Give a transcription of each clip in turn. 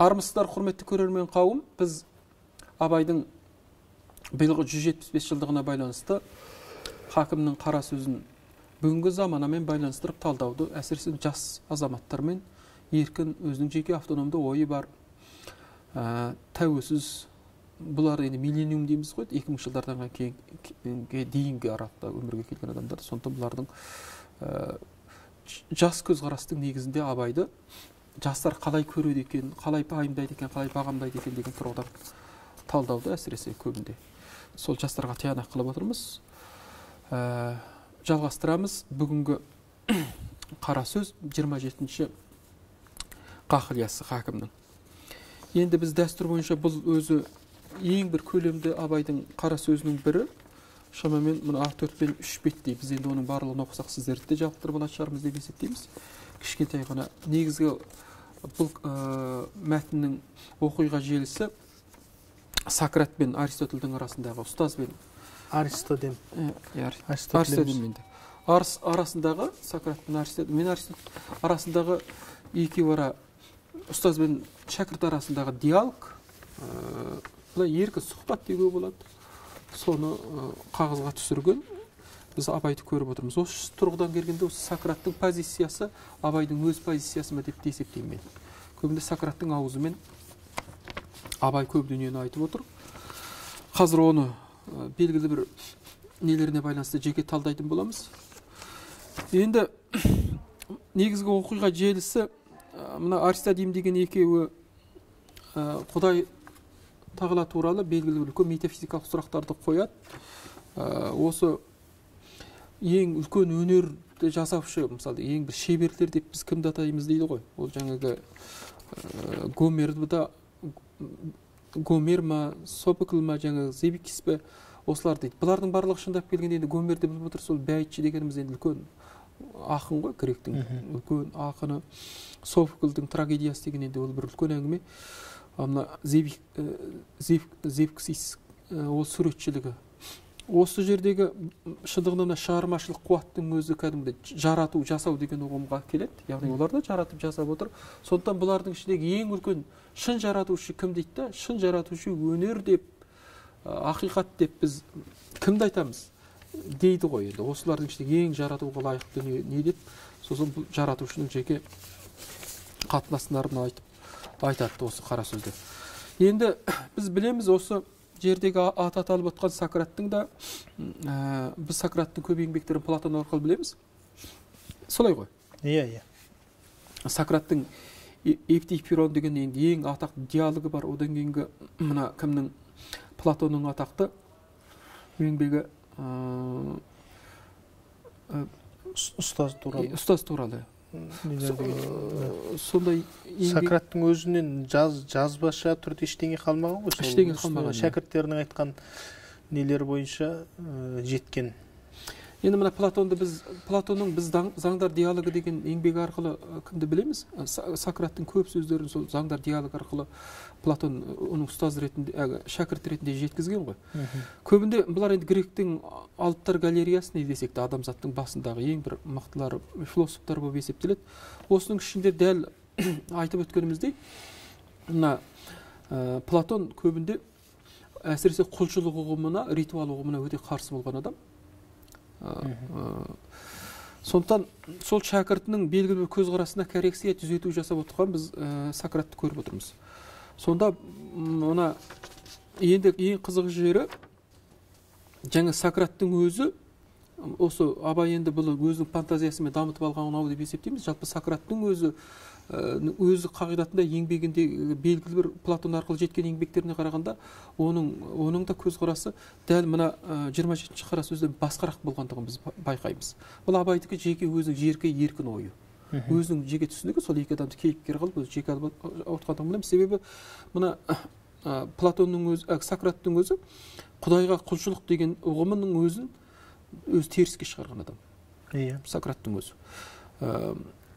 армысыздар құрметті көрермен қауым. Біз абайдың биылғы 175 жылдығына байланысты хакімнің қара сөзін бүгінгі заманамен байланыстырып талдауды әсіресе жас азаматтармен еркін өзінің жеке автономды ойы бар ә, тәуелсіз бұлар енді миллениум дейміз ғой екі мың жылдардан дейінгі аралықта өмірге келген адамдар. Сондықтан бұлардың ә, жас көзқарастың негізінде абайды жастар қалай көреді екен қалай пайымдайды екен қалай бағамдайды екен деген тұрғыдан талдауды әсіресе көбінде сол жастарға тиянақ қылып отырмыз. Ә, жалғастырамыз. Бүгінгі қара сөз 27 жетінші қақылиясы хакімнің. Енді біз дәстүр бойынша бұл өзі ең бір көлемді абайдың қара сөзінің бірі. Шамамен мына а төрт пен үш беттей біз енді оның барлығын оқысақ сіздерді де жалықтырып алатын шығармыз деп есептейміз. Кішкентай ғана негізгі бұл ә, мәтіннің оқиға желісі сократ пен аристотельдің арасындағы ұстаз бен аристодем аристотель арасындағы сократ пен аристотель мен аристотель арасындағы екеуі ара ұстаз бен шәкірт арасындағы диалог былай еркін сұхбат деуге болады. Соны қағазға түсірген біз абайды көріп отырмыз. Осы тұрғыдан келгенде осы сократтың позициясы абайдың өз позициясы ма деп те есептеймін мен. Көбінде сократтың аузымен абай көп дүниені айтып отыр. Қазір оны белгілі бір нелеріне байланысты жеке талдайтын боламыз. Енді негізгі оқиға желісі мына аристодим деген екеуі құдай тағала туралы белгілі бір үлкен метафизикалық сұрақтарды қояды. Осы ең үлкен өнерді жасаушы мысалы ең бір шеберлер деп біз кімді атаймыз дейді ғой? Ол жаңағы ә, гомерді да гомер ма софокл ма жаңағы зебикис пе осылар дейді. Бұлардың барлығы шындап келгенде енді гомерді біліп отырсыз ол бәйітші дегеніміз енді үлкен ақын ғой гректің үлкен ақыны. Софоклдың трагедиясы деген енді ол бір үлкен әңгіме. Мына зевксис ол суретшілігі. Осы жердегі шындығында мына шығармашылық қуаттың өзі кәдімгідей жарату жасау деген ұғымға келеді. Яғни олар да жаратып жасап отыр. Сондықтан бұлардың ішіндегі ең үлкен шын жаратушы кім дейді да? Шын жаратушы өнер деп ақиқат деп біз кімді айтамыз? Дейді ғой енді. Осылардың ішіндегі ең жаратуға лайықты дүние не деп? Сосын бұл жаратушының жеке қатынастарын айтып айтады осы қара сөзде енді біз білеміз осы жердегі аты аталып отқан сократтың да ә, біз сократтың көп еңбектерін платон арқылы білеміз. Солай ғой. Иә иә. Сократтың эптипирон деген енді ең атақты диалогы бар. Одан кейінгі мына кімнің? Платонның атақты еңбегі ұстаз туралы. Ұстаз туралы. Сондай сократтың өзінен жаз, жазбаша түрде ештеңе қалмаған ғой ештеңе қалмаған шәкірттерінің айтқан нелер бойынша жеткен. Енді мына платонды біз платонның біз заңдар диалогы деген еңбегі арқылы кімді білеміз? Сократтың көп сөздерін сол заңдар диалогы арқылы платон оның ұстаз ретінде ә, шәкірт ретінде жеткізген ғой. Көбінде бұлар енді гректің алыптар галереясы не десек те адамзаттың басындағы ең бір мықтылары философтар болып есептеледі. Осының ішінде дәл айтып өткеніміздей мына ә, платон көбінде әсіресе құлшылық ұғымына ритуал ұғымына өте қарсы болған адам. Сондықтан сол шәкіртінің белгілі бір көзқарасына коррекция түзету жасап отырған біз ә, сократты көріп отырмыз. Сонда мына енді ең қызық жері жаңа сократтың өзі осы абай енді бұл өзінің фантазиясымен дамытып алған ау деп есептейміз. Жалпы сократтың өзі өзі қағидатында еңбегінде белгілі бір платон арқылы жеткен еңбектеріне қарағанда оның оның да көзқарасы дәл мына жиырма жетінші қара сөзден басқарақ болғандығын біз байқаймыз. Бұл абайдікі жеке өзінің жерке еркін ойы өзінің жеке түсінігі сол екі адамды кейіпкер қылып өзі жеке алып отқандығын білеміз. Себебі мына платонның өзі сократтың өзі құдайға құлшылық деген ұғымының өзін өзі теріске шығарған адам. Иә. Сократтың өзі.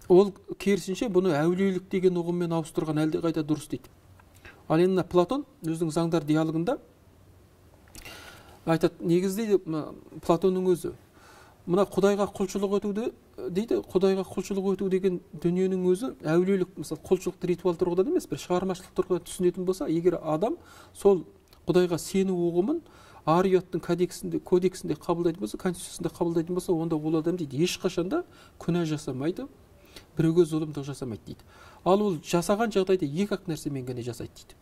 Ол керісінше бұны әулиелік деген ұғыммен ауыстырған әлдеқайда дұрыс дейді. Ал енді платон өзінің заңдар диалогында айтады негізінде платонның өзі мына құдайға құлшылық етуді дейді құдайға құлшылық ету деген дүниенің өзі әулиелік мысалы құлшылықты ритуал тұрғыдан емес бір шығармашылық тұрғыдан түсінетін болса егер адам сол құдайға сену ұғымын ар ұяттың кодексінде кодексінде қабылдайтын болса конституциясында қабылдайтын болса онда ол адам дейді ешқашан да күнә жасамайды. Біреуге зұлымдық жасамайды дейді. Ал ол жасаған жағдайда екі ақ нәрсемен ғана жасайды дейді.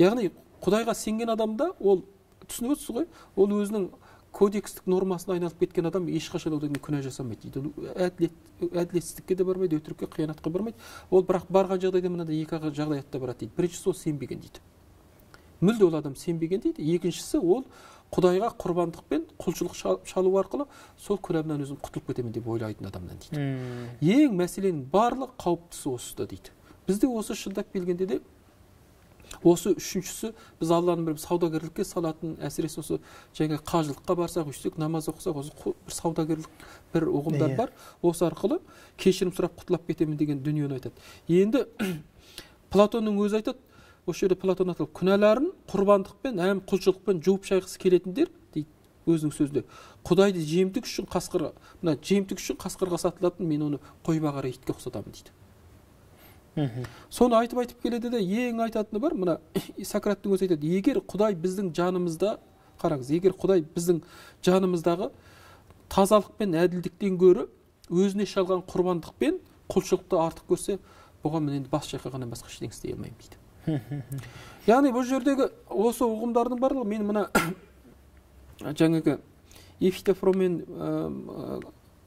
Яғни құдайға сенген адамда ол түсініп отырсыз ғой ол өзінің кодекстік нормасына айналып кеткен адам ешқашан одан кейін күнә жасамайды дейді. Әділет әділетсіздікке де бармайды өтірікке қиянатқа бармайды. Ол бірақ барған жағдайда мынандай екі жағдаятта барады дейді. Біріншісі ол сенбеген дейді. Мүлде ол адам сенбеген дейді. Екіншісі ол құдайға құрбандық пен құлшылық шалу арқылы сол күнәмнан өзім құтылып кетемін деп ойлайтын адамнан дейді. Ең мәселенің барлық қауіптісі осыда дейді. Бізде осы шындап келгенде де осы үшіншісі біз алланың бір саудагерлікке салатын әсіресе осы жаңа қажылыққа барсақ өйстсек намаз оқысақ осы бір саудагерлік бір ұғымдар иә. бар. Осы арқылы кешірім сұрап құтылып кетемін деген дүниені айтады. Енді платонның өзі айтады осы жерде платон айтады күнәларын құрбандықпен әм құлшылықпен жуып шайғысы келетіндер дейді өзінің сөзінде. Құдайды жемтік үшін қасқырға мына жемтік үшін қасқырға сатылатын мен оны қой бағар итке ұқсатамын дейді. Соны айтып айтып келеді де ең айтатыны бар мына сократтың өзі айтады. Егер құдай біздің жанымызда қараңыз егер құдай біздің жанымыздағы тазалық пен әділдіктен гөрі өзіне шалған құрбандық пен құлшылықты артық көрсе бұған мен енді бас шайқағаннан басқа ештеңе істей алмаймын дейді. яғни бұл жердегі осы ұғымдардың барлығы мен мына жаңағы эфитофромен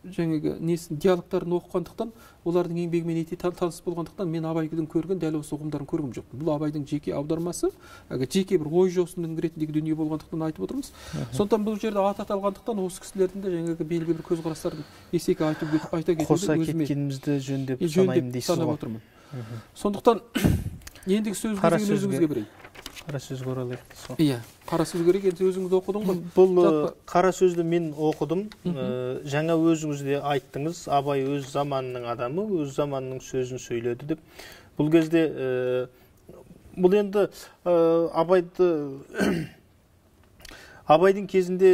жаңағы несін диалогтарын оқығандықтан олардың еңбегімен ете таныс болғандықтан мен абайдың көрген дәл осы ұғымдарын көрген жоқпын бұл абайдың жеке аудармасы жеке бір ой жосының ретіндегі дүние болғандықтан айтып отырмыз. Сондықтан бұл жерде ат аталғандықтан осы кісілердің де жаңағы белгілі бір көзқарастарын есеге айтып айта кетуді қоса кеткенімізді жөндеп санаймын дейсіз ғой. сондықтан ендігі сөзді өзіңізге берейін. Қара сөзге оралайық иә қара сөз керек енді өзіңіз оқыдың ғой. Бұл қара сөзді мен оқыдым. Жаңа өзіңіз де айттыңыз абай өз заманының адамы өз заманының сөзін сөйледі деп. Бұл кезде бұл енді абайды абайдың кезінде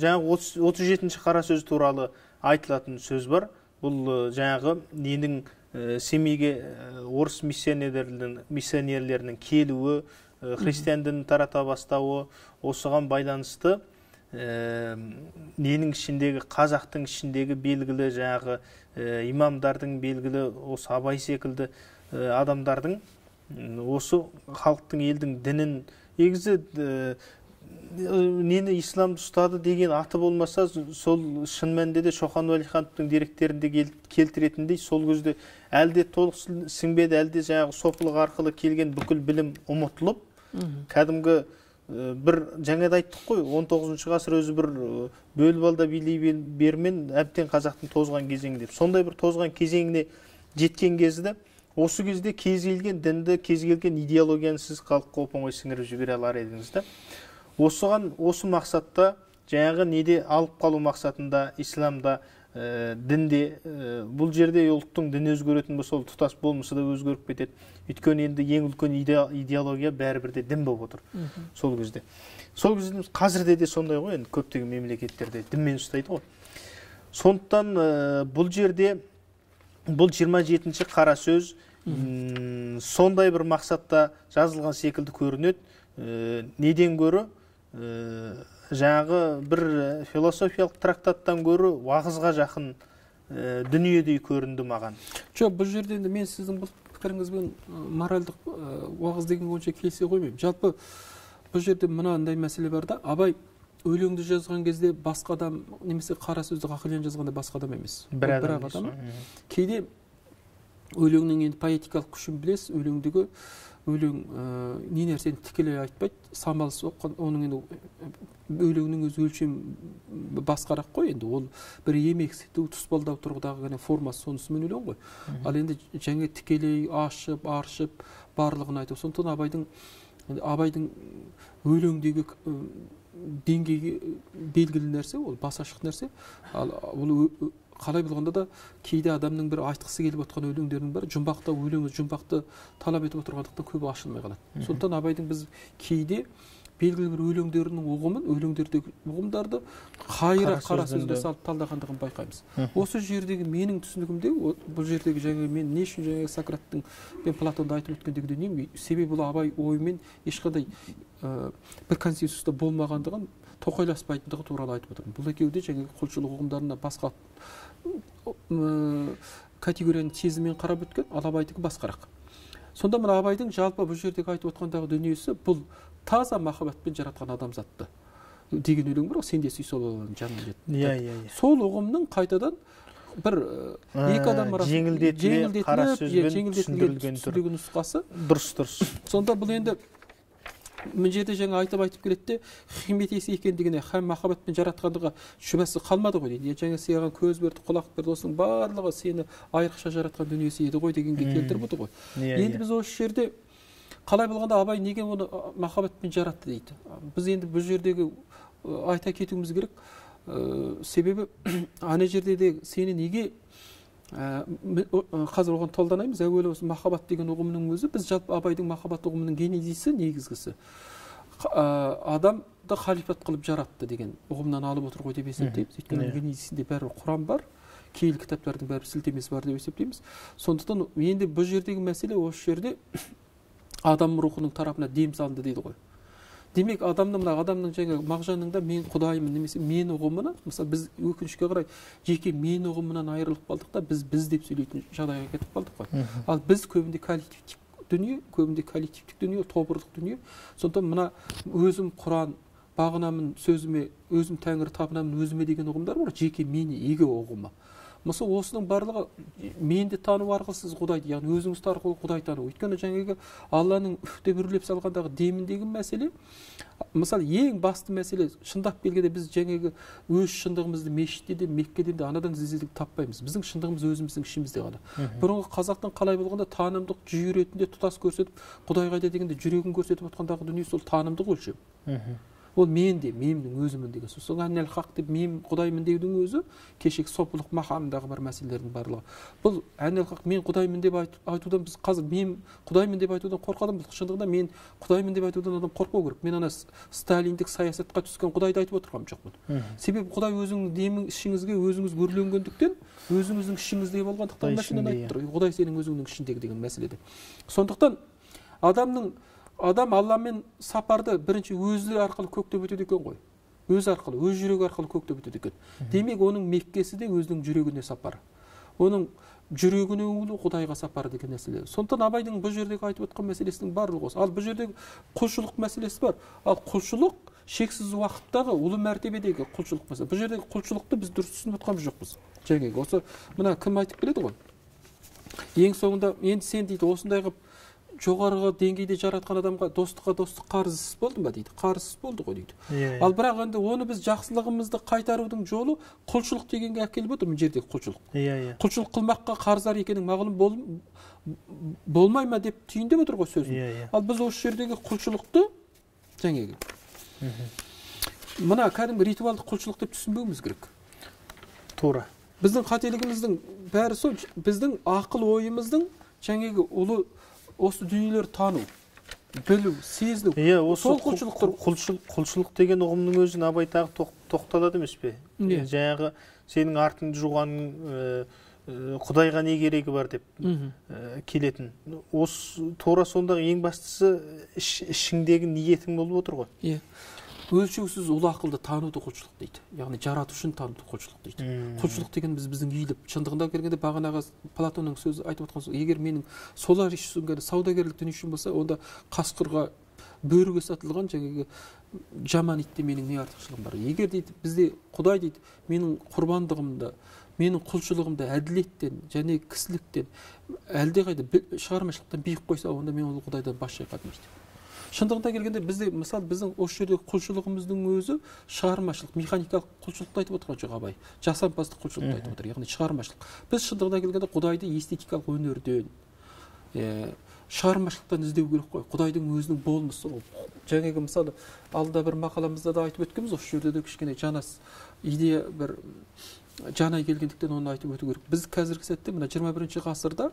жаңағы отыз жетінші қара сөз туралы айтылатын сөз бар. Бұл жаңағы ненің семейге орыс миссионерлерінің келуі христиан дінін тарата бастауы осыған байланысты ә, ненің ішіндегі қазақтың ішіндегі белгілі жаңағы ә, имамдардың белгілі осы абай секілді ә, адамдардың осы халықтың елдің дінін негізі нені исламды ұстады деген аты болмаса сол шын мәнінде де шоқан уәлихановтың деректерінде келтіретіндей сол кезде әлде толық сіңбеді әлде жаңағы сопылық арқылы келген бүкіл білім ұмытылып кәдімгі бір жаңада айттық қой 19 ғасыр өзі бір бөліп алда билей бермен әбден қазақтың тозған кезеңі деп. Сондай бір тозған кезеңіне жеткен кезді осы кезде кез келген дінді кез келген идеологияны сіз халыққа оп оңай сіңіріп жібере алар едіңіз да осыған осы мақсатта жаңағы неде алып қалу мақсатында исламда ә, дінде ә, бұл жерде ұлттың діні өзгеретін болса ол тұтас болмысы да өзгеріп кетеді. Өйткені енді ең үлкен идеология бәрібір де дін болып отыр сол кезде. Сол кезде қазірде де сондай ғой енді көптеген мемлекеттерде дінмен ұстайды ғой. Сондықтан ә, бұл жерде бұл 27 ші қара сөз сондай бір мақсатта жазылған секілді көрінеді. Ә, неден гөрі ә, жаңағы бір философиялық трактаттан гөрі уағызға жақын ә, дүниедей көрінді маған. Жоқ бұл жерде енді мен сіздің бұл пікіріңізбен моральдық уағыз деген бойынша келісе қоймаймын. Жалпы бұл жерде мынандай мәселе бар да абай өлеңді жазған кезде басқа адам немесе қара сөзді ғақылиян жазғанда басқа адам емес. Бір адам, адам кейде өлеңнің енді поэтикалық күшін білесіз өлеңдегі өлең ә, не нәрсені тікелей айтпайды самалсыз оққан оның енді өлеңнің өз өлшем басқарақ қой енді ол бір емексіту тұспалдау тұрғыдағы ғана формасы сонысымен өлең ғой. Ал енді жаңа тікелей ашып аршып барлығын айту сондықтан абайдың абайдың өлеңдегі деңгейге белгілі нәрсе ол бас ашық нәрсе. Ал ол қалай болғанда да кейде адамның бір айтқысы келіп отқан өлеңдерінің бәрі жұмбақтау өлеңі жұмбақты талап етіп отырғандықтан көбі ашылмай қалады. Сондықтан абайдың біз кейде белгілі бір өлеңдерінің ұғымын өлеңдердегі ұғымдарды қайыра қара сөзге салып талдағандығын байқаймыз. Осы жердегі менің түсінігімде бұл жердегі жаңағы мен не үшін жаңағы сократтың мен платонды айтып өткендегі дүнием себебі бұл абай ойымен ешқандай ә, бір консенсуста болмағандығын тоқайласпайтындығы туралы айтып отырмын. Бұл екеуі де жаңағы құлшылық ұғымдарына басқа категорияның сезіммен қарап өткен ал абайдікі басқарақ. Сонда мына абайдың жалпы бұл жердегі айтып отқандағы дүниесі бұл таза махаббатпен жаратқан адамзатты деген өлең бар ғой сен де сүй сол баланың жанын иә иә иә. Сол ұғымның қайтадан бір екі адам арасында жеңілдетіліп түсіндірілген нұсқасы. Дұрыс дұрыс. Сонда бұл енді мына жерде жаңа айтып айтып келеді де химметесі екендігіне һәм махаббатпен жаратқандығы шүбәсі қалмады ғой дейді. Жаңа саған көз берді құлақ берді осының барлығы сені айрықша жаратқан дүниесі еді ғой дегенге келтіріп отыр ғой. Иә, енді иә. біз осы жерде қалай болғанда абай неге оны махаббатпен жаратты дейді? Біз енді бұл жердегі айта кетуіміз керек ә, себебі ана жерде де сені неге қазір оған толданаймыз әуелі осы махаббат деген ұғымның өзі біз жалпы абайдың махаббат ұғымының генезисі негізгісі. Ә, адамды халифат қылып жаратты деген ұғымнан алып отыр ғой деп есептейміз. Өйткені оның генезисінде бәрібір құран бар киелі кітаптардың бәрібір сілтемесі бар деп есептейміз. Сондықтан енді бұл жердегі мәселе осы жерде адам рухының тарапына дем салынды дейді ғой. Демек адамды мына адамның жаңағы мағжанның мен құдайымын немесе мен ұғымына мысалы біз өкінішке қарай жеке мен ұғымынан айырылып қалдық та біз біз деп сөйлейтін жағдайға кетіп қалдық қой. Ал біз көбінде коллективтік дүние көбінде коллективтік дүние тобырлық дүние. Сондықтан мына өзім құран бағынамын сөзіме өзім тәңір табынамын өзіме деген ұғымдар бар. Жеке мен эго ұғымы мысалы осының барлығы менді тану арқылы сіз құдайды яғни өзіңізді арқылы құдай тану. Өйткені жаңағы алланың үф деп үрлеп салғандағы деміндегі мәселе мысалы ең басты мәселе шындап келгенде біз жаңағы өз шындығымызды мешітте де меккеде де анадан іздедік таппаймыз. Біздің шындығымыз өзіміздің ішімізде ғана. Бұрынғы қазақтың қалай болғанда танымдық жүйе ретінде тұтас көрсетіп құдай қайда дегенде жүрегін көрсетіп отқандағы дүние сол танымдық өлшем. Ол мен де менің өзімін деген сөз сол әннәл хақ деп мен құдаймын деудің өзі кешегі сопылық мақамындағы бір мәселелердің барлығы. Бұл әннәл хақ мен құдаймын деп айтудан біз қазір мен құдаймын деп айтудан қорқады бұл шындығында мен құдаймын деп айтудан адам қорықпау керек. Мен ана сталиндік саясатқа түскен құдайды айтып отырған жоқпын. Себебі құдай өзіңнің демің ішіңізге өзіңіз өрленгендіктен өзіңіздің ішіңізде болғандықтан мәселені айтып тұр. Құдай сенің өзіңнің ішіндегі деген мәселеде сондықтан адамның адам алламен сапарды бірінші өзі арқылы көктеп өтеді екен ғой. Өзі арқылы өз жүрегі арқылы көктеп өтеді екен. Демек оның меккесі де өзінің жүрегіне сапар. Оның жүрегіне үңілу құдайға сапар деген мәселе сондықтан абайдың бұл жердегі айтып отқан мәселесінің барлығы осы. Ал бұл жердегі құлшылық мәселесі бар. Ал құлшылық шексіз уақыттағы ұлы мәртебедегі құлшылық мәселе. Бұл жердегі құлшылықты біз дұрыс түсініп отқан жоқпыз. Жаңағы осы мына кім айтып келеді ғой? Ең соңында енді сен дейді осындай қылып жоғарғы деңгейде жаратқан адамға достыққа достық қарызсыз болды ма дейді? Қарызсыз болды ғой дейді. Yeah, иә. ал бірақ енді оны біз жақсылығымызды қайтарудың жолы құлшылық дегенге әкеліп отыр мына жердегі құлшылық. Иә иә. Құлшылық қылмаққа қарыздар екенің мағлұм бол, болмай ма деп түйіндеп отыр ғой сөзін. Иә иә. Ал біз осы жердегі құлшылықты жаңағы мына кәдімгі ритуалдық құлшылық деп түсінбеуіміз керек. Тура. Біздің қателігіміздің бәрі сол біздің ақыл ойымыздың жаңағы ұлы осы дүниелерді тану білу сезіну иә осы сол құлшылық құлшылық құлшылық деген ұғымның өзін абай тағы тоқталады емес пе? Иә жаңағы сенің артыңды жуғаның құдайға не керегі бар? деп келетін. Осы тура сондағы ең бастысы ішіңдегі ниетің болып отыр ғой. Иә өлшеусіз ұлы ақылды тануды құлшылық дейді. Яғни жаратушыны тануды құлшылық дейді. Құлшылық деген біз біздің иіліп шындығында келгенде бағанағы платонның сөзі айтып отқан егер менің солар үшін саудагерлік дүние үшін болса онда қасқырға бөріге сатылған жаңағы жаман итте менің не артықшылығым бар? Егер дейді бізде құдай дейді менің құрбандығымды менің құлшылығымды әділеттен және кісіліктен әлдеқайда шығармашылықтан биік қойса онда мен ол құдайдан бас шайқадым дейді. Шындығында келгенде бізде мысалы біздің осы жердегі құлшылығымыздың өзі шығармашылық механикалық құлшылықты айтып отырған жоқ абай. Жасампаздық құлшылықты айтып отыр яғни шығармашылық. Біз шындығына келгенде құдайды эстетикалық өнерден ә, шығармашылықтан іздеу керек қой. Құдайдың өзінің болмысы ол. Жаңағы мысалы алдында бір мақаламызда да айтып өткенбіз осы жерде де кішкене жана идея бір жана келгендіктен оны айтып өту керек. Біз қазіргі сәтте мына жиырма бірінші ғасырда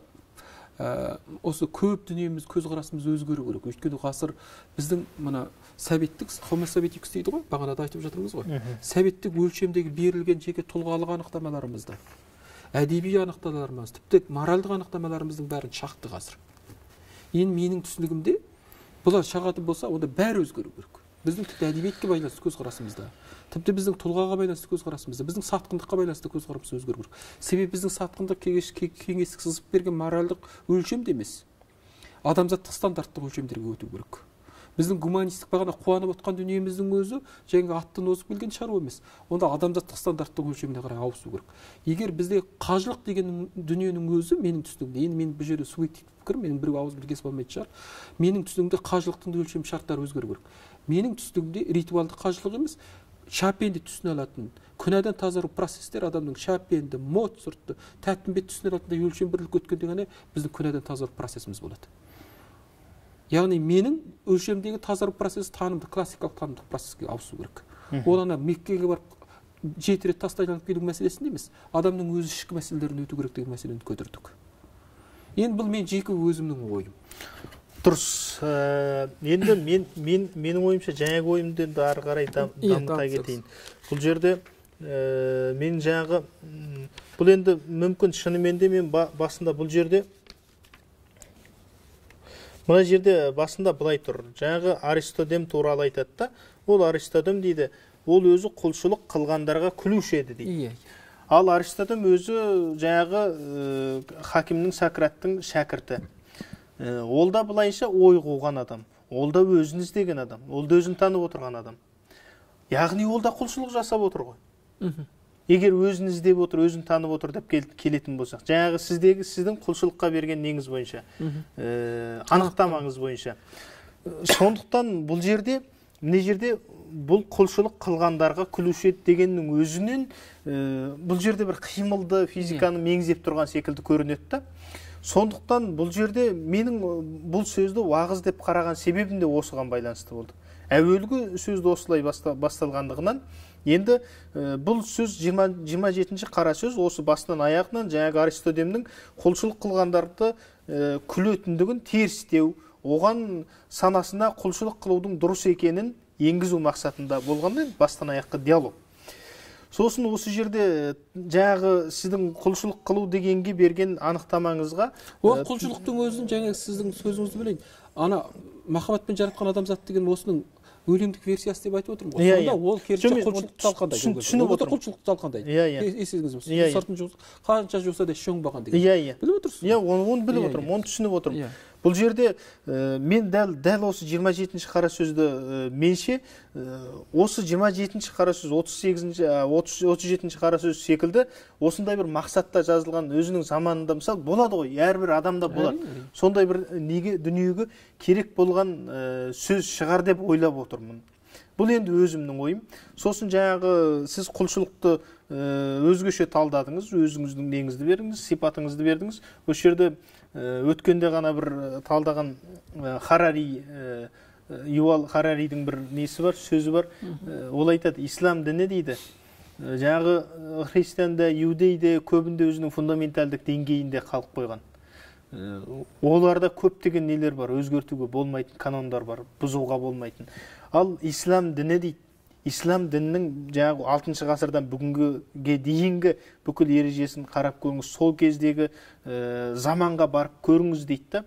ә, осы көп дүниеміз көзқарасымыз өзгеру керек. Өйткені ғасыр біздің мына советтік хомо советикус дейді ғой бағана да айтып жатырмыз ғой. Советтік өлшемдегі берілген жеке тұлғалық анықтамаларымызды әдеби анықтамаларымыз тіпті моральдық анықтамаларымыздың бәрін шақты қазір енді менің түсінігімде бұлар шағатын болса онда бәрі өзгеру керек. Біздің тіпті әдебиетке байланысты көзқарасымызда тіпті біздің тұлғаға байланысты көзқарасымызда біздің сатқындыққа байланысты көзқарасымыз өзгеру керек себебі біздің сатқындық кеңестік сызып берген моральдық өлшем де емес. Адамзаттық стандарттық өлшемдерге өту керек. Біздің гуманистік бағана қуанып отқан дүниеміздің өзі жаңағы аттан озып келген шаруа емес. Онда адамзаттық стандарттық өлшеміне қарай ауысу керек. Егер бізде қажылық деген дүниенің өзі менің түсінігімде енді мен бұл жерде субъективті пікір менің біреу ауызымды кесіп алмайтын шығар. Менің түсінігімде қажылықтың өлшем шарттары өзгеру керек. Менің түсінігімде ритуалды қажылық емес. Шапенді түсіне алатын күнәдан тазару процестер адамның шапенді моцартты тәттімбетті түсіне алатындай өлшем бірлік өткенде ғана біздің күнәдан тазару процесіміз болады. Яғни менің өлшемдегі тазару процесі танымдық классикалық танымдық процеске ауысу керек. Ол ана меккеге барып жеті рет тасты айналып келу мәселесінде емес адамның өз ішкі мәселелерін өту керек деген мәселені көтердік. Енді бұл мен жеке өзімнің ойым. Дұрыс. Ә, енді мен, мен менің ойымша жаңағы ойымды енді ары қарай дамыта кетейін. Бұл жерде ә, мен жаңағы бұл енді мүмкін шынымен де мен басында бұл жерде мына жерде басында былай тұр. Жаңағы аристодем туралы айтады да ол аристодем дейді ол өзі құлшылық қылғандарға күлуші еді дейді. Иә ал аристотем өзі жаңағы ә, хакимнің сократтың шәкірті. Ол да былайша ой қуған адам. Ол да өзін іздеген адам. Ол да өзін танып отырған адам. Яғни ол да құлшылық жасап отыр ғой. Егер өзін іздеп отыр өзін танып отыр деп кел, келетін болсақ жаңағы сіздегі сіздің құлшылыққа берген неңіз бойынша ә, анықтамаңыз бойынша. Сондықтан бұл жерде мына жерде бұл құлшылық қылғандарға күлуші еді дегеннің өзінен ә, бұл жерде бір қимылды физиканы меңзеп тұрған секілді көрінеді да. Сондықтан бұл жерде менің бұл сөзді уағыз деп қараған себебім де осыған байланысты болды. Әуелгі сөзді осылай басталғандығынан енді ә, бұл сөз 20, 27 қара сөз осы басынан аяғынан жаңағы аристодемнің құлшылық қылғандарды ә, күлетіндігін терістеу оған санасына құлшылық қылудың дұрыс екенін енгізу мақсатында болғанда бастан аяққа диалог. Сосын осы жерде жаңағы сіздің құлшылық қылу дегенге берген анықтамаңызға ол құлшылықтың өзін жаңағы сіздің сөзіңізді білейін. Ана махаббатпен жаратқан адамзат деген осының өлеңдік версиясы деп айтып отырмын ғой. Сонда ол керісінше құлшылықты талқандайды түсініп отырмын. құлшылықты талқандайды. Иә иә. Есіңізде болса сыртын қанша жуса да оңбаған деген. Иә иә. Біліп отырсыз. Иә оны біліп отырмын оны түсініп отырмын. Бұл жерде ә, мен дәл дәл осы 27 ші қара сөзді ә, менше ә, осы 27 ші қара сөз 38 37 ші қара сөз секілді осындай бір мақсатта жазылған өзінің заманында мысалы болады ғой әрбір адамда болады. Сондай бір неге дүниеге керек болған ә, сөз шығар деп ойлап отырмын. Бұл енді өзімнің ойым. Сосын жаңағы сіз құлшылықты өзгеше талдадыңыз өзіңіздің неңізді бердіңіз сипатыңызды бердіңіз. Осы жерде өткенде ғана бір талдаған харари ювал хараридің бір несі бар сөзі бар. Ол айтады ислам діні дейді. Жаңағы христианда иудейде көбінде өзінің фундаменталдық деңгейінде қалып қойған оларда көптеген нелер бар өзгертуге болмайтын канондар бар бұзуға болмайтын. Ал ислам діні дейді. Ислам дінінің жаңағы алтыншы ғасырдан бүгінге дейінгі бүкіл ережесін қарап көріңіз. Сол кездегі ә, заманға барып көріңіз дейді да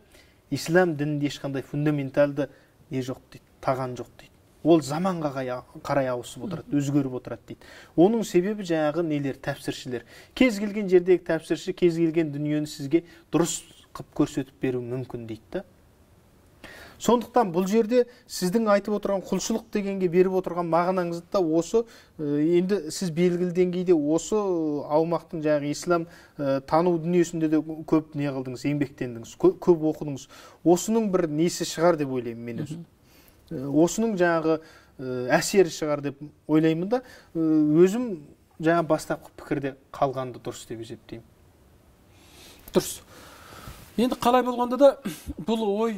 ислам дінінде ешқандай фундаменталды не жоқ дейді таған жоқ дейді. Ол заманға қарай ауысып отырады өзгеріп отырады дейді. Оның себебі жаңағы нелер тәпсіршілер. Кез келген жердегі тәпсірші кез келген дүниені сізге дұрыс қылып көрсетіп беруі мүмкін дейді да. Сондықтан бұл жерде сіздің айтып отырған құлшылық дегенге беріп отырған мағынаңызды да осы енді сіз белгілі деңгейде осы аумақтың жаңағы ислам тану дүниесінде де көп не қылдыңыз еңбектендіңіз көп, оқыдыңыз. Осының бір несі шығар деп ойлаймын мен өзім. Осының жаңағы әсері шығар деп ойлаймын да өзім жаңа бастапқы пікірде қалғанды дұрыс деп есептеймін. Дұрыс. Енді қалай болғанда да бұл ой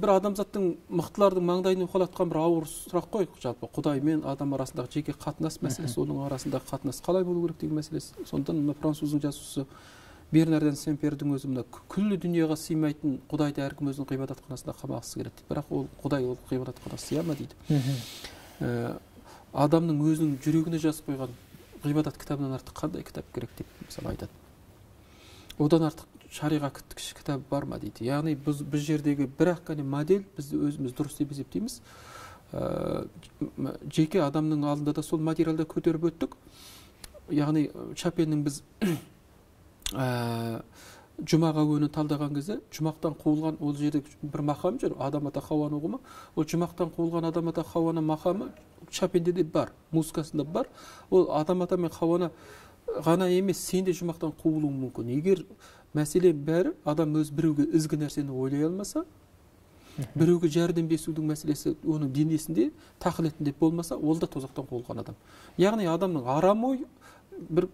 бір адамзаттың мықтылардың маңдайын уқалатқан бір ауыр сұрақ қой. Жалпы құдай мен адам арасындағы жеке қатынас мәселесі оның арасындағы қатынас қалай болу керек деген мәселесі. Сондықтан мына француздың жазушысы бернарден семпердің өзі мына күллі дүниеға сыймайтын құдайды әркім өзінің ғибадатханасында қамағысы келеді дейді. Бірақ ол құдай ол ғибадатханасына сыя ма дейді? Ә, адамның өзінің жүрегіне жазып қойған ғибадат кітабынан артық қандай кітап керек деп мысалы айтады. Одан артық шариғат кітабы бар ма дейді? Яғни біз біз жердегі бір ақ қана модель біз өзіміз дұрыс деп есептейміз. Ә, жеке адамның алдында да сол материалды көтеріп өттік. Яғни чапеннің біз ә, жұмақ әуенін талдаған кезде жұмақтан қуылған ол жерде бір мақам жүр адам ата хауаның ұғымы. Ол жұмақтан қуылған адам ата хауаның мақамы чапенде де бар музыкасында бар. Ол адам ата мен хауаны ғана емес сен де жұмақтан қуылуың мүмкін. Егер мәселе бәрі адам өз біреуге ізгі нәрсені ойлай алмаса біреуге жәрдемдесудің мәселесі оның денесінде тақылетінде болмаса ол да тозақтан қуылған адам. Яғни адамның арам ой бір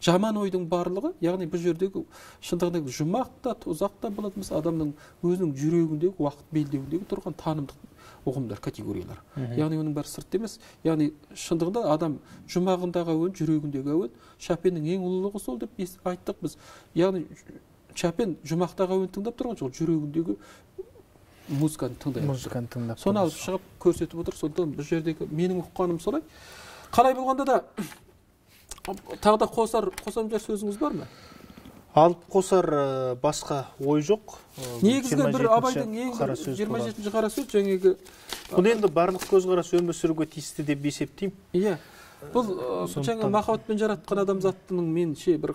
жаман ойдың барлығы яғни бұл жердегі шындығында жұмақ та тозақ та болатын болса адамның өзінің жүрегіндегі уақыт белдеуіндегі тұрған танымдық ұғымдар категориялар. Яғни оның бәрі сыртта емес. Яғни шындығында адам жұмағындағы әуен жүрегіндегі әуен шапеннің ең ұлылығы сол деп айттық біз. Яғни шапен жұмақтағы әуен тыңдап тұрған жоқ жүрегіндегі музыканы тыңдай музыканы тыңдап соны алып шығып көрсетіп отыр. Сондықтан бұл жердегі менің ұққаным солай. Қалай болғанда да тағы да қосар қосамжар сөзіңіз бар ма? Алып қосар ә, басқа ой жоқ. Негізгі бір абайдың ең жиырма жетінші қара сөз жаңағы бұл енді барлық көзқарас өмір сүруге тиісті деп есептеймін. Иә. Бұл жаңа махаббатпен жаратқан адамзаттың меніңше бір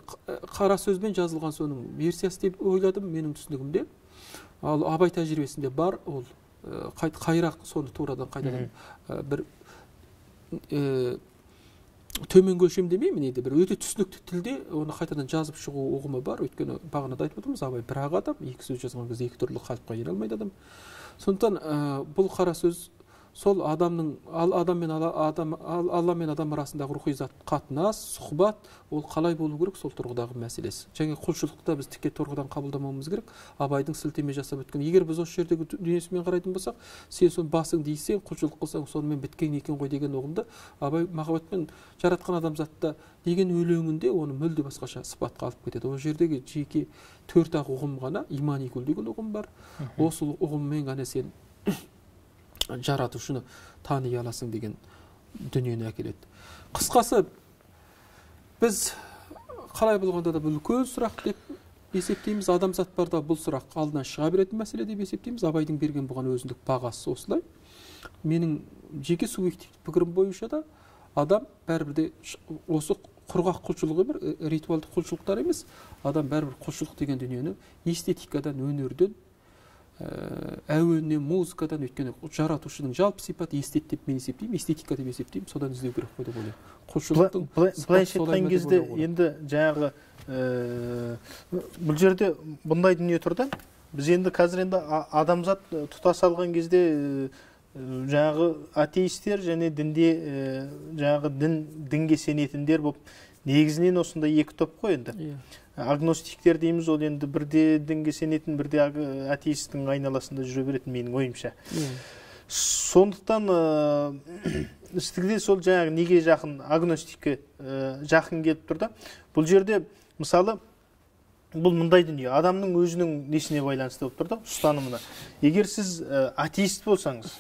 қара сөзбен жазылған соның версиясы деп ойладым менің түсінігімде. Ал абай тәжірибесінде бар ол қайрақ соны турадан қайтадан бір төмен өлшем демеймін енді бір. Өте түсінікті тілде оны қайтадан жазып шығу ұғымы бар. Өйткені бағана да айтып отырмыз абай бір ақ адам екі сөз жазған кезде екі түрлі қалыпқа келе алмайды адам. Сондықтан бұл қара сөз сол адамның ал адам мен адам алла мен адам арасындағы рухи зат қатынас сұхбат ол қалай болу керек сол тұрғыдағы мәселесі. Және құлшылықты біз тіке тұрғыдан қабылдамауымыз керек. Абайдың сілтеме жасап өткен егер біз осы жердегі дүниесімен қарайтын болсақ сен соны басыңды исең құлшылық қылсаң сонымен біткен екен ғой деген ұғымды абай махаббатпен жаратқан адамзатта деген өлеңінде оны мүлде басқаша сыпатқа алып кетеді. Ол жердегі жеке төрт ақ ұғым ғана имани күл деген ұғым бар. Осы ұғыммен ғана сен жаратушыны тани аласың деген дүниені әкеледі. Қысқасы біз қалай болғанда да бұл үлкен сұрақ деп есептейміз. Адамзат барда бұл сұрақ алдынан шыға беретін мәселе деп есептейміз. Абайдың берген бұған өзіндік бағасы осылай. Менің жеке субъективті пікірім бойынша да адам бәрібір де осы құрғақ құлшылық емес ритуалдық құлшылықтар емес. Адам бәрібір құлшылық деген дүниені эстетикадан өнерден әуеннен музыкадан өйткені жаратушының жалпы сипаты эстет деп мен есептеймін эстетика деп есептеймін. Содан іздеу керек қой деп ойлаймын. Құлшылықтың былайша айтқан кезде енді жаңағы бұл жерде бұндай дүние тұр да. Біз енді қазір енді адамзат тұтас алған кезде жаңағы атеисттер және дінде жаңағы дін дінге сенетіндер болып негізінен осындай екі топ қой енді. Иә. Агностиктер дейміз ол енді бірде дінге сенетін бірде атеисттің айналасында жүре беретін менің ойымша. Сондықтан ә, сол жаңағы неге жақын агностикке жақын келіп тұр да бұл жерде мысалы бұл мындай дүние. Адамның өзінің несіне байланысты болып тұр да ұстанымына. Егер сіз атеист болсаңыз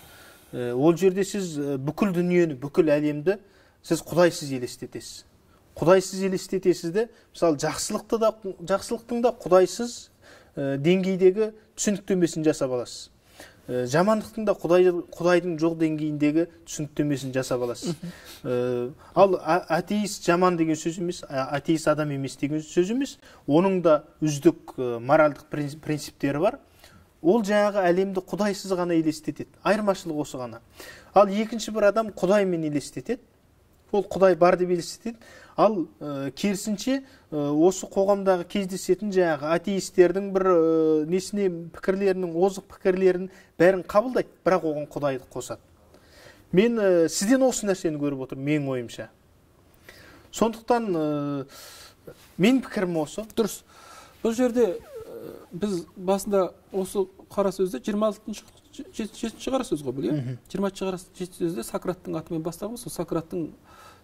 ол жерде сіз бүкіл дүниені бүкіл әлемді сіз құдайсыз елестетесіз. Құдайсыз елестетесіз де мысалы жақсылықты да жақсылықтың да құдайсыз ә, деңгейдегі түсініктемесін жасап аласыз. Ә, жамандықтың да құдай, құдайдың жоқ деңгейіндегі түсініктемесін жасап аласыз. Ә, ал атеист жаман деген сөз емес атеист адам емес деген сөз емес оның да үздік ә, моральдық принциптері бар. Ол жаңағы әлемді құдайсыз ғана елестетеді айырмашылық осы ғана. Ал екінші бір адам құдаймен елестетеді. Ол құдай бар деп елестетеді. Ал ә, керісінше осы қоғамдағы кездесетін жаңағы атеистердің бір ә, несіне пікірлерінің озық пікірлерін бәрін қабылдайды. Бірақ оған құдайды қосады. Мен ә, сізден осы нәрсені көріп отырмын менің ойымша. Сондықтан ә, менің пікірім осы. Дұрыс. Бұл жерде біз басында осы қара сөзде жиырма алтыншы жетінші қара сөз ғой бұл иә жиырма қара сөзде сократтың атымен бастағанбыз сол сократтың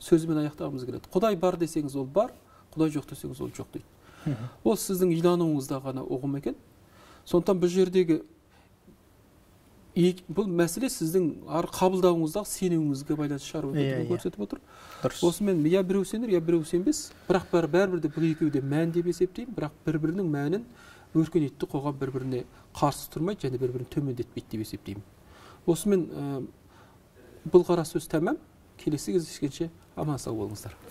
сөзімен аяқтағымыз келеді. Құдай бар десеңіз ол бар құдай жоқ десеңіз ол жоқ дейді. Ол сіздің үйлануыңызда ғана ұғым екен. Сондықтан бұл жердегі бұл мәселе сіздің ар қабылдауыңыздағы сенуіңізге байланысты шығар Иә, иә. көрсетіп отыр. Дұрыс. Осымен я біреу сенер я біреу сенбес бірақ бәрі бәрібір де бұл екеуі де мән деп есептеймін. Бірақ бір бірінің мәнін өркениетті қоғам бір біріне қарсы тұрмайды және бір бірін төмендетпейді деп есептеймін. Осымен ә, бұл қара сөз тәмам. Келесі кездескенше аман сау болыңыздар.